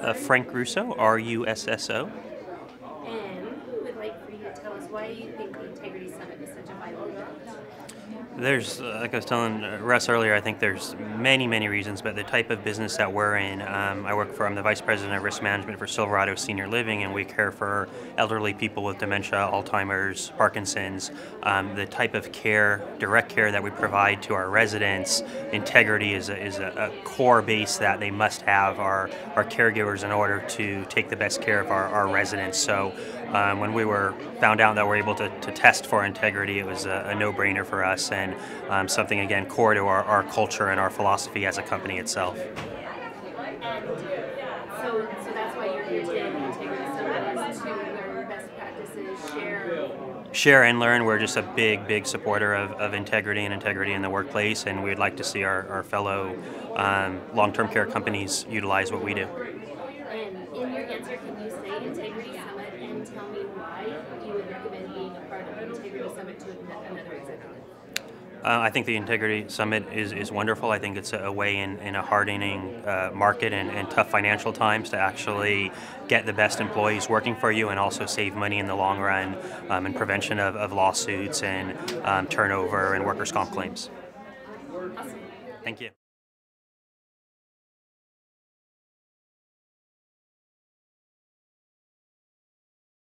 Uh, Frank Russo, R U S S O. And we would like for you to tell us why you think the Integrity Summit is There's, like I was telling uh, Russ earlier, I think there's many, many reasons, but the type of business that we're in, um, I work for, I'm the Vice President of Risk Management for Silverado Senior Living, and we care for elderly people with dementia, Alzheimer's, Parkinson's. Um, the type of care, direct care that we provide to our residents, integrity is a, is a, a core base that they must have, our, our caregivers, in order to take the best care of our, our residents. So um, when we were found out that we're able to, to test for integrity, it was a, a no-brainer for us and um, something again core to our, our culture and our philosophy as a company itself. And so, so that's why you're here today. The Integrity Summit is to learn best practices, share. Share and learn. We're just a big, big supporter of, of integrity and integrity in the workplace, and we'd like to see our, our fellow um, long-term care companies utilize what we do. And in your answer, can you say Integrity Summit and tell me why you would recommend being a part of Integrity Summit to another? Uh, I think the Integrity Summit is, is wonderful. I think it's a, way in, in a hardening uh, market and, and tough financial times to actually get the best employees working for you and also save money in the long run um, in prevention of, of lawsuits and um, turnover and workers' comp claims. Thank you.